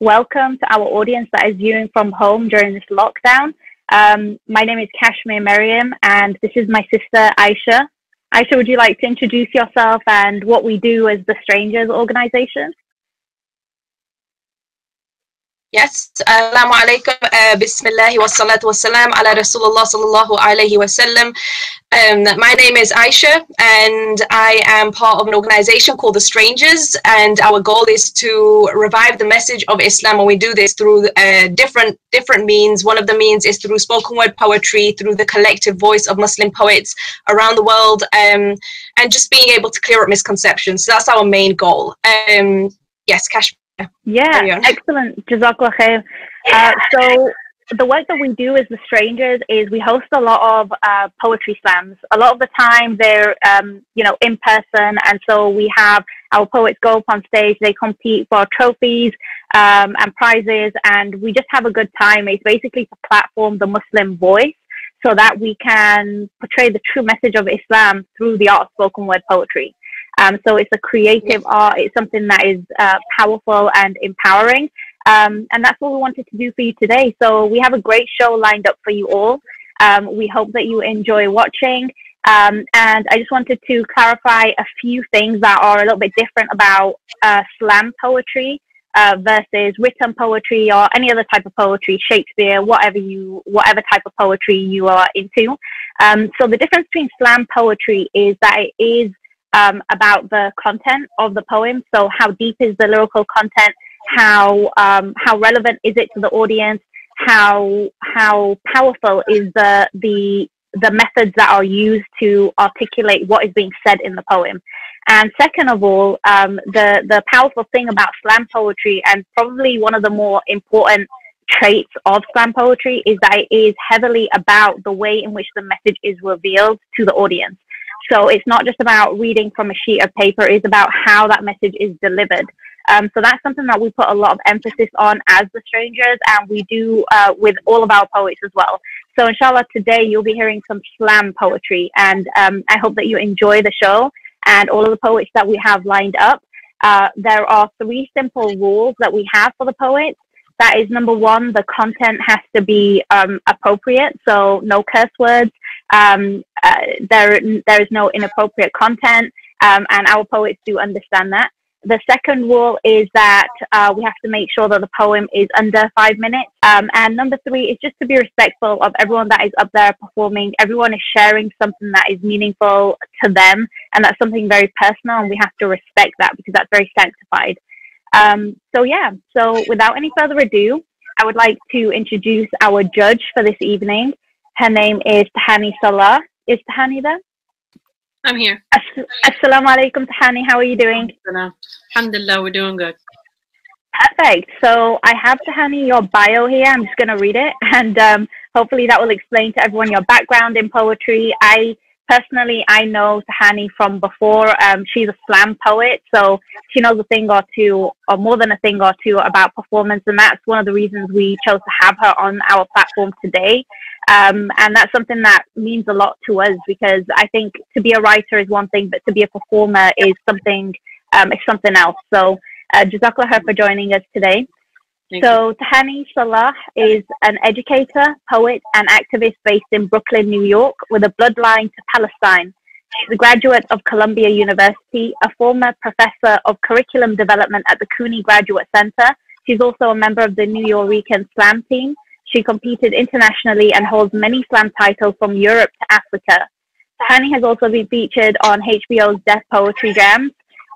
Welcome to our audience that is viewing from home during this lockdown. Um, my name is Kashmir Miriam, and this is my sister Aisha. Aisha, would you like to introduce yourself and what we do as the Strangers organization? Yes, Assalamu alaikum, uh, Bismillah wa salatu wa salam ala Rasulullah sallallahu alayhi wa sallam. Um, my name is Aisha and I am part of an organization called The Strangers and our goal is to revive the message of Islam and we do this through uh, different different means. One of the means is through spoken word poetry, through the collective voice of Muslim poets around the world um, and just being able to clear up misconceptions. So that's our main goal. Um, yes, Cash. Yeah, excellent. Jazakallah khair. Uh, so the work that we do as the strangers is we host a lot of uh, poetry slams. A lot of the time they're um, you know in person, and so we have our poets go up on stage. They compete for trophies um, and prizes, and we just have a good time. It's basically to platform the Muslim voice so that we can portray the true message of Islam through the art of spoken word poetry. Um, so it's a creative art. It's something that is uh, powerful and empowering. Um, and that's what we wanted to do for you today. So we have a great show lined up for you all. Um, we hope that you enjoy watching. Um, and I just wanted to clarify a few things that are a little bit different about uh, slam poetry uh, versus written poetry or any other type of poetry, Shakespeare, whatever you, whatever type of poetry you are into. Um, so the difference between slam poetry is that it is um, about the content of the poem. So how deep is the lyrical content? How um, how relevant is it to the audience? How how powerful is the the the methods that are used to articulate what is being said in the poem? And second of all, um, the the powerful thing about slam poetry, and probably one of the more important traits of slam poetry, is that it is heavily about the way in which the message is revealed to the audience. So it's not just about reading from a sheet of paper, it's about how that message is delivered. Um, so that's something that we put a lot of emphasis on as the strangers, and we do uh, with all of our poets as well. So, inshallah, today you'll be hearing some slam poetry, and um, I hope that you enjoy the show and all of the poets that we have lined up. Uh, there are three simple rules that we have for the poets. That is number one, the content has to be um, appropriate, so no curse words, um, uh, there, there is no inappropriate content, um, and our poets do understand that. The second rule is that uh, we have to make sure that the poem is under five minutes. Um, and number three is just to be respectful of everyone that is up there performing. Everyone is sharing something that is meaningful to them, and that's something very personal, and we have to respect that because that's very sanctified. Um, so, yeah, so without any further ado, I would like to introduce our judge for this evening. Her name is Tahani Salah. Is Tahani there? I'm here. As- Assalamu alaikum, Tahani. How are you doing? Alhamdulillah, we're doing good. Perfect. So I have Tahani your bio here. I'm just going to read it, and um, hopefully that will explain to everyone your background in poetry. I personally, I know Tahani from before. Um, she's a slam poet, so she knows a thing or two, or more than a thing or two, about performance, and that's one of the reasons we chose to have her on our platform today. Um, and that's something that means a lot to us because I think to be a writer is one thing, but to be a performer is something um, is something else. So, uh, Jazakallah for joining us today. So. Tahani Salah is an educator, poet, and activist based in Brooklyn, New York, with a bloodline to Palestine. She's a graduate of Columbia University, a former professor of curriculum development at the CUNY Graduate Center. She's also a member of the New Nuyorican Slam team she competed internationally and holds many slam titles from Europe to Africa. Tahani has also been featured on HBO's Def Poetry Jams.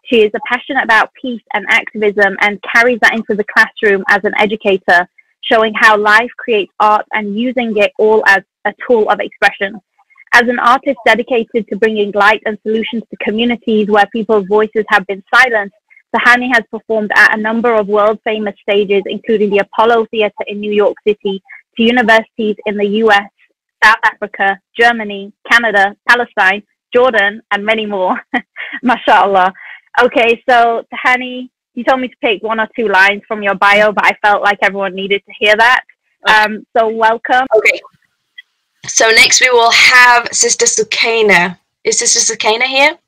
She is a passionate about peace and activism and carries that into the classroom as an educator, showing how life creates art and using it all as a tool of expression. As an artist dedicated to bringing light and solutions to communities where people's voices have been silenced, Tahani has performed at a number of world famous stages, including the Apollo Theatre in New York City, to universities in the US, South Africa, Germany, Canada, Palestine, Jordan, and many more. MashaAllah. Okay, so Tahani, you told me to pick one or two lines from your bio, but I felt like everyone needed to hear that. Um, so welcome. Okay. So next we will have Sister Sukaina. Is Sister Sukaina here?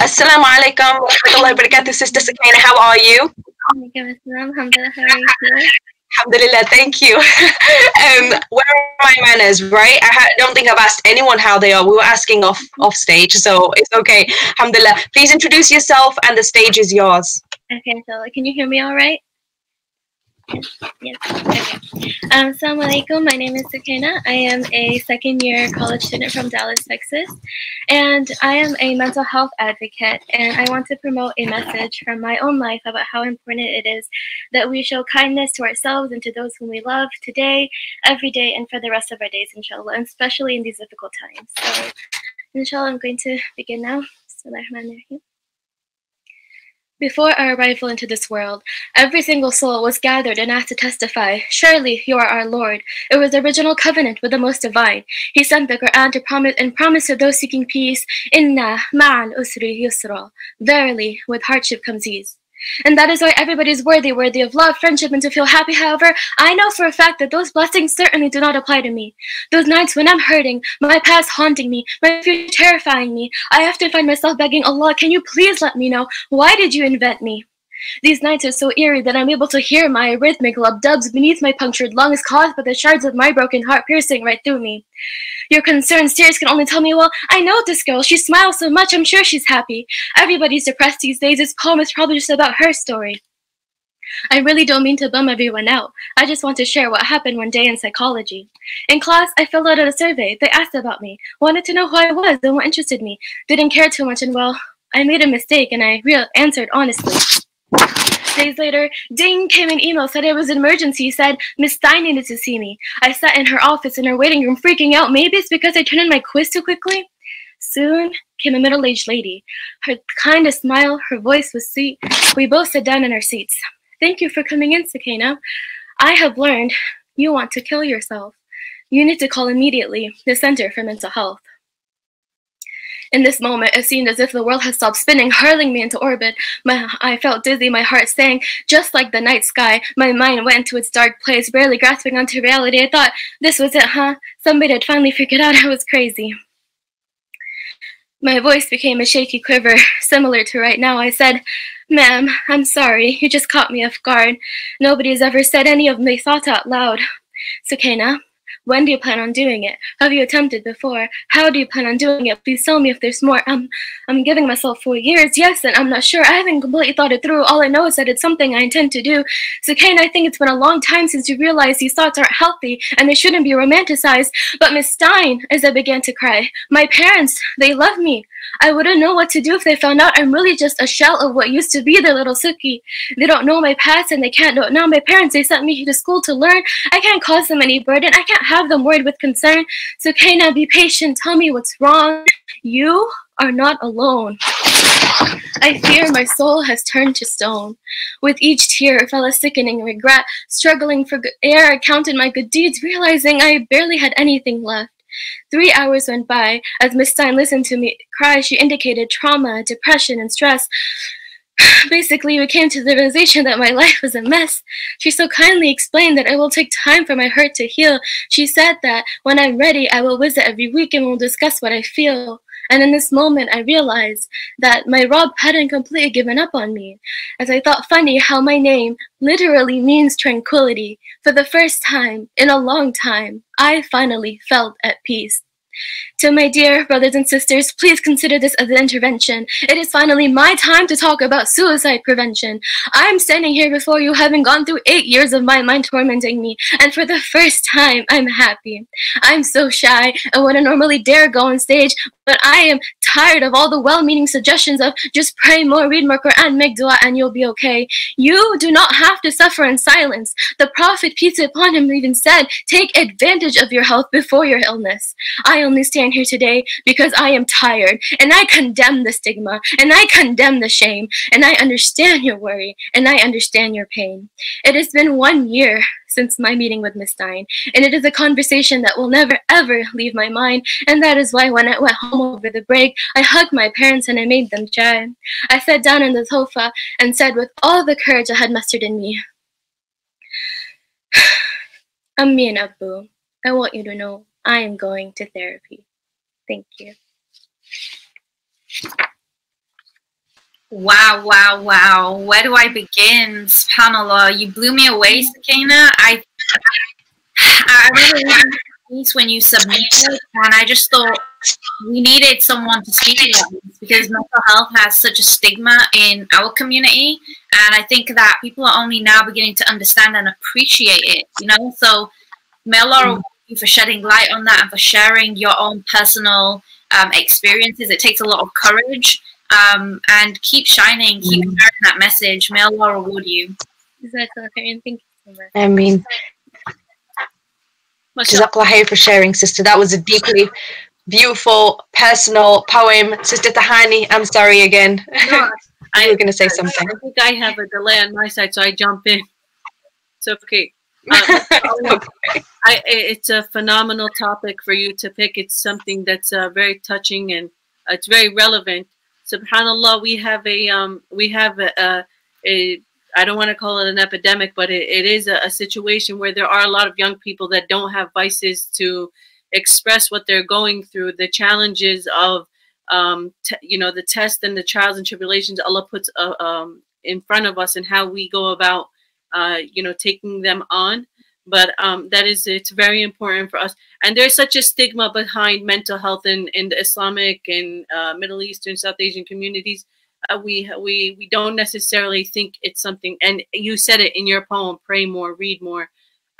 Assalamu alaikum wa rahmatullahi wa barakatuh, Sister Sukaina. How are you? Alhamdulillah, how are you? Alhamdulillah, thank you. um, where are my manners, right? I ha- don't think I've asked anyone how they are. We were asking off off stage, so it's okay. Alhamdulillah. Please introduce yourself, and the stage is yours. Okay, so can you hear me all right? Yes. Okay. Um, alaikum. My name is Sukaina. I am a second year college student from Dallas, Texas. And I am a mental health advocate. And I want to promote a message from my own life about how important it is that we show kindness to ourselves and to those whom we love today, every day, and for the rest of our days, inshallah, and especially in these difficult times. So, inshallah, I'm going to begin now. Bismillahirrahmanirrahim. Before our arrival into this world, every single soul was gathered and asked to testify, Surely you are our Lord. It was the original covenant with the Most Divine. He sent the Quran to promise and promise to those seeking peace, Inna ma'al usri yusra. Verily, with hardship comes ease. And that is why everybody is worthy, worthy of love, friendship, and to feel happy. However, I know for a fact that those blessings certainly do not apply to me. Those nights when I'm hurting, my past haunting me, my future terrifying me, I often find myself begging Allah, can you please let me know, why did you invent me? These nights are so eerie that I'm able to hear my arrhythmic lub dubs beneath my punctured lungs caused by the shards of my broken heart piercing right through me. Your concerned stares can only tell me, well, I know this girl. She smiles so much, I'm sure she's happy. Everybody's depressed these days. This poem is probably just about her story. I really don't mean to bum everyone out. I just want to share what happened one day in psychology. In class, I filled out a survey. They asked about me, wanted to know who I was and what interested me. Didn't care too much, and well, I made a mistake and I real answered honestly. Days later, ding came an email, said it was an emergency, said Miss Stein needed to see me. I sat in her office in her waiting room freaking out. Maybe it's because I turned in my quiz too quickly. Soon came a middle-aged lady. Her kindest smile, her voice was sweet. We both sat down in our seats. Thank you for coming in, Sukaina. I have learned you want to kill yourself. You need to call immediately the Center for Mental Health. In this moment, it seemed as if the world had stopped spinning, hurling me into orbit. My, I felt dizzy, my heart sank, just like the night sky. My mind went into its dark place, barely grasping onto reality. I thought, this was it, huh? Somebody had finally figured out I was crazy. My voice became a shaky quiver, similar to right now. I said, Ma'am, I'm sorry. You just caught me off guard. Nobody has ever said any of my thoughts out loud. Sukaina, when do you plan on doing it? Have you attempted before? How do you plan on doing it? Please tell me if there's more. I'm, I'm giving myself four years, yes, and I'm not sure. I haven't completely thought it through. All I know is that it's something I intend to do. Sukaina, I think it's been a long time since you realized these thoughts aren't healthy and they shouldn't be romanticized. But Miss Stein, as I began to cry, my parents, they love me. I wouldn't know what to do if they found out I'm really just a shell of what used to be their little Suki. They don't know my past and they can't know it now. My parents, they sent me to school to learn. I can't cause them any burden. I can't have them worried with concern. Sukaina, be patient. Tell me what's wrong. You are not alone. I fear my soul has turned to stone. With each tear fell a sickening regret. Struggling for air, I counted my good deeds, realizing I barely had anything left. Three hours went by. As Miss Stein listened to me cry, she indicated trauma, depression, and stress. Basically, we came to the realization that my life was a mess. She so kindly explained that it will take time for my hurt to heal. She said that when I'm ready, I will visit every week and we'll discuss what I feel. And in this moment, I realized that my Rabb hadn't completely given up on me, as I thought funny how my name literally means tranquility. For the first time in a long time, I finally felt at peace. To my dear brothers and sisters, please consider this as an intervention. It is finally my time to talk about suicide prevention. I'm standing here before you having gone through eight years of my mind tormenting me, and for the first time, I'm happy. I'm so shy and wouldn't normally dare go on stage, but I am tired of all the well-meaning suggestions of just pray more, read more Quran, make dua, and you'll be okay. You do not have to suffer in silence. The Prophet, peace be upon him, even said, take advantage of your health before your illness. I only stand here today because I am tired, and I condemn the stigma, and I condemn the shame, and I understand your worry, and I understand your pain. It has been one year since my meeting with Miss Stein, and it is a conversation that will never ever leave my mind, and that is why when I went home over the break, I hugged my parents and I made them cry. I sat down in the sofa and said with all the courage I had mustered in me, Ammi and Abu, I want you to know I am going to therapy. Thank you. Wow, wow, wow. Where do I begin? SubhanAllah, you blew me away, Sukaina. I I really liked piece when you submitted, and I just thought we needed someone to speak about this because mental health has such a stigma in our community, and I think that people are only now beginning to understand and appreciate it. You know, so may Allah you for shedding light on that and for sharing your own personal um, experiences. It takes a lot of courage. Um, and keep shining, keep sharing that message. May Allah reward you. Exactly. Thank you so much. I mean, Jazakallah khair for sharing, sister. That was a deeply beautiful, personal poem. Sister Tahani, I'm sorry again. No, I was going to say something. I think I have a delay on my side, so I jump in. It's okay. Um, I, it's a phenomenal topic for you to pick. It's something that's uh, very touching and uh, it's very relevant. Subhanallah, we have a um, we have a, a, a I don't want to call it an epidemic, but it, it is a, a, situation where there are a lot of young people that don't have vices to express what they're going through, the challenges of, um, you know, the test and the trials and tribulations Allah puts uh, um, in front of us and how we go about, uh, you know, taking them on. But um, that is, it's very important for us. And there's such a stigma behind mental health in, in the Islamic and uh, Middle Eastern, South Asian communities uh, we we we don't necessarily think it's something. And you said it in your poem, "Pray more, read more,"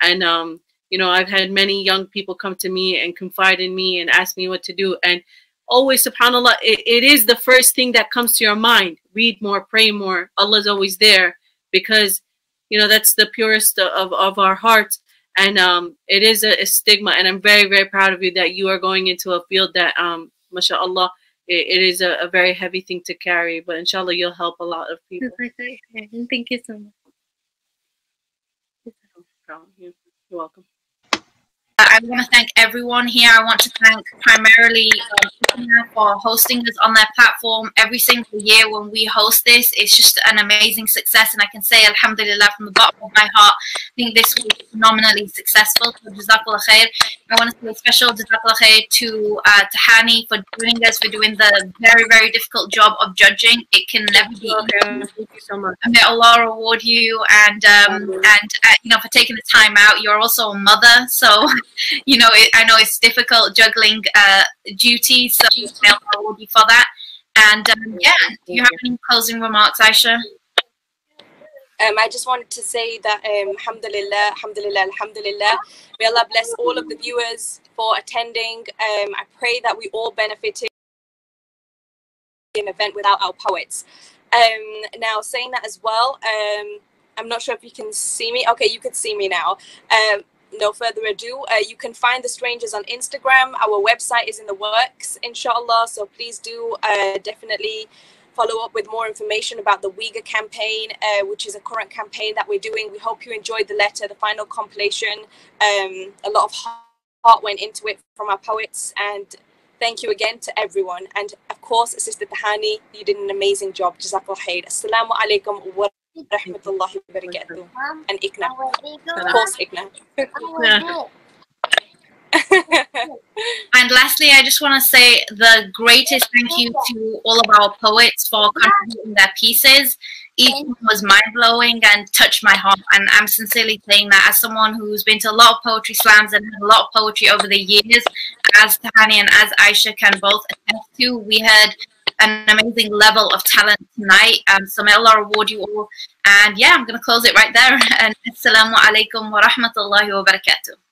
and um, you know, I've had many young people come to me and confide in me and ask me what to do, and always, Subhanallah, it, it is the first thing that comes to your mind. Read more, pray more. Allah's always there because you know that's the purest of of our hearts and um, it is a, a, stigma and i'm very very proud of you that you are going into a field that um mashallah it, it is a, a, very heavy thing to carry, but inshallah, you'll help a lot of people. Thank you so much. You're welcome. I want to thank everyone here. I want to thank primarily uh, for hosting us on their platform every single year when we host this. It's just an amazing success, and I can say Alhamdulillah from the bottom of my heart. I think this was phenomenally successful. So Jazakallah khair. I want to say a special Jazakallah khair to uh, Tahani for doing this, for doing the very, very difficult job of judging. It can never be. Thank you so much. And may Allah reward you and um, and uh, you know for taking the time out. You're also a mother, so you know, it, I know it's difficult juggling uh, duties, so I'll reward you for that. And um, yeah, do you have any closing remarks, Aisha? Um, I just wanted to say that um, alhamdulillah, alhamdulillah, alhamdulillah. May Allah bless all of the viewers for attending. Um, I pray that we all benefited in an event without our poets. Um, now, saying that as well, um, I'm not sure if you can see me. Okay, you can see me now. Um, no further ado, uh, you can find the strangers on Instagram. Our website is in the works, inshallah. So please do uh, definitely follow up with more information about the Uyghur campaign, uh, which is a current campaign that we're doing. We hope you enjoyed the letter, the final compilation. Um, a lot of heart went into it from our poets, and thank you again to everyone. And of course, Sister Tahani, you did an amazing job. Jazakallah khair. Assalamu alaikum rahmatullahi wa barakatuh. And ICNA. Of course, ICNA. and lastly, I just want to say the greatest thank you to all of our poets for contributing their pieces. Each one was mind blowing and touched my heart. And I'm sincerely saying that as someone who's been to a lot of poetry slams and had a lot of poetry over the years, as Tahani and as Aisha can both attest to, we had an amazing level of talent tonight. Um, so may Allah reward you all. And yeah, I'm going to close it right there. And assalamu alaikum wa rahmatullahi wa barakatuh.